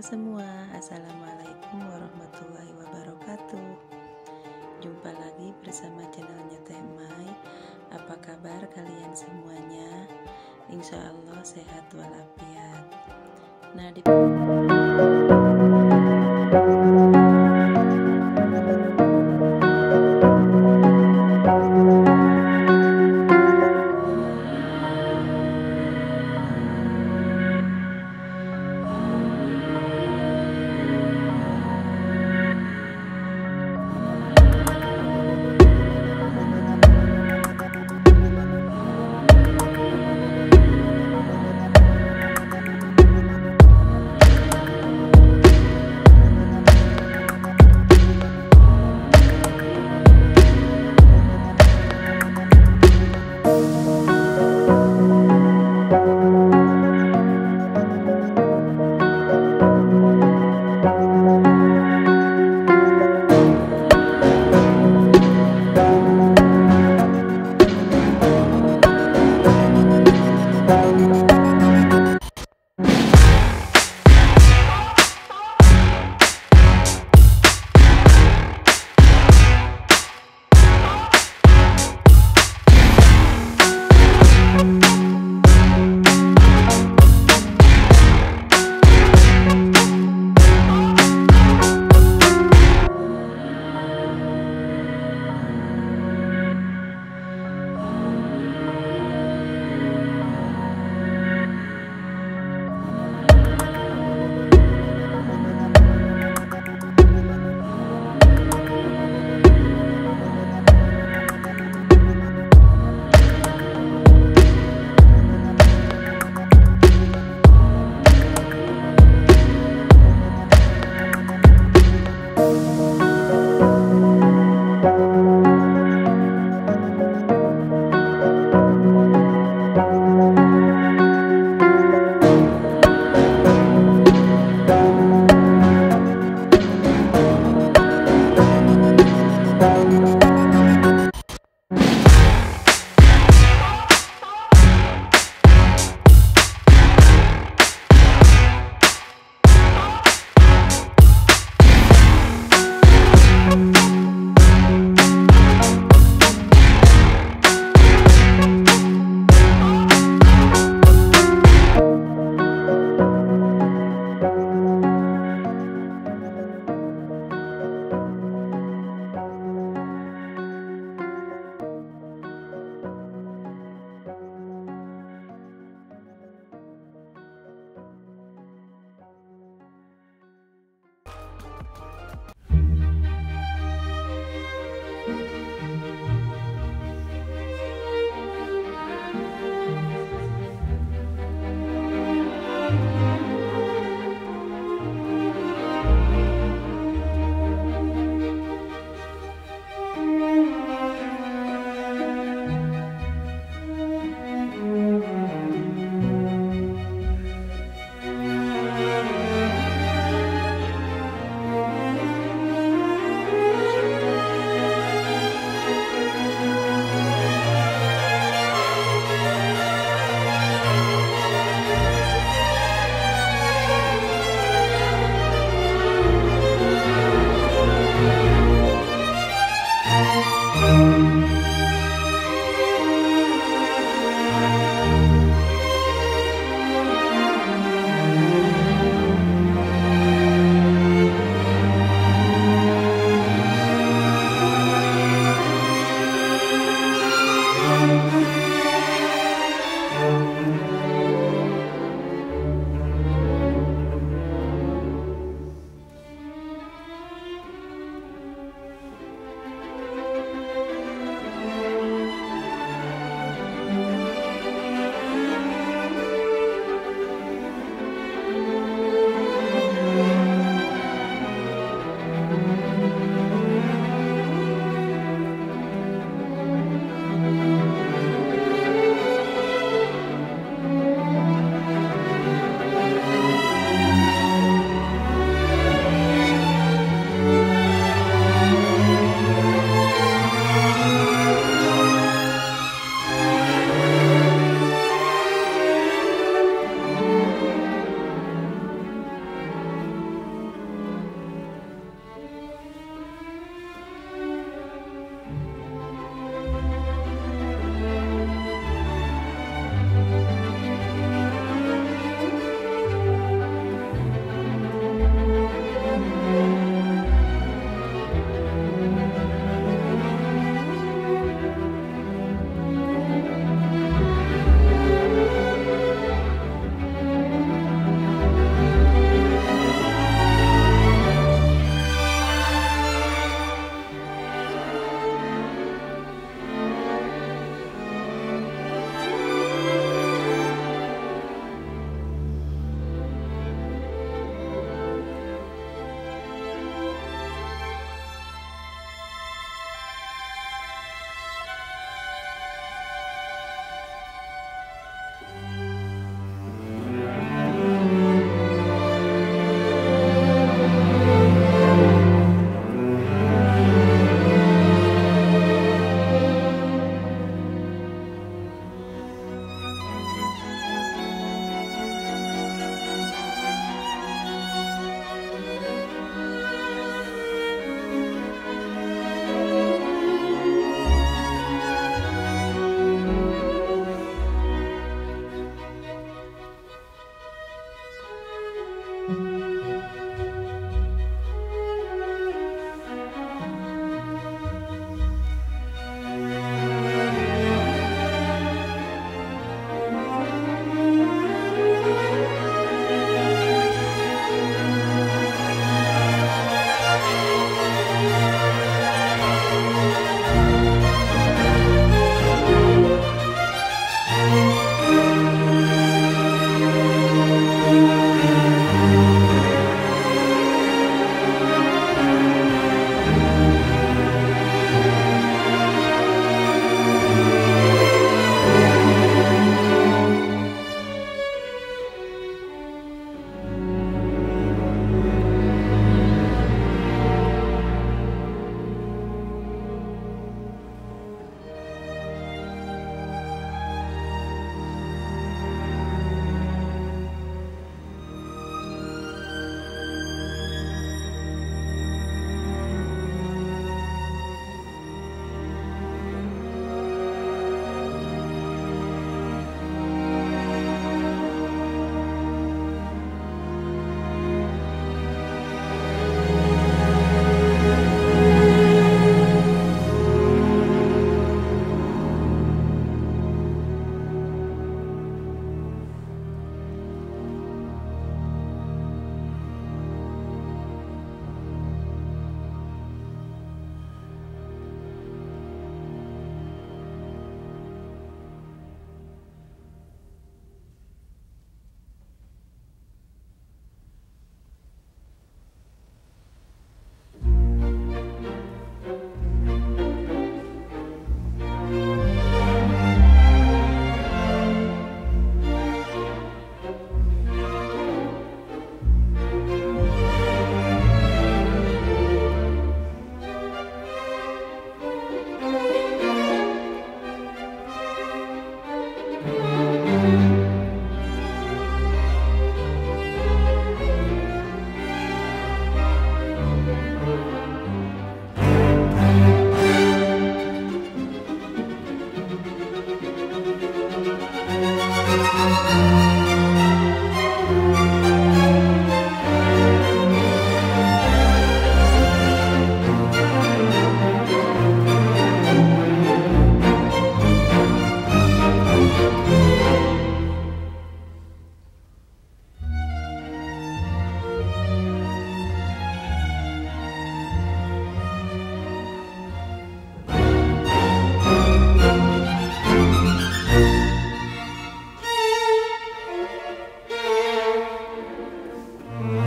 Semua, Assalamualaikum warahmatullahi wabarakatuh. Jumpa lagi bersama channelnya Teh Mai. Apa kabar kalian semuanya? Insya Allah sehat walafiat. Nah di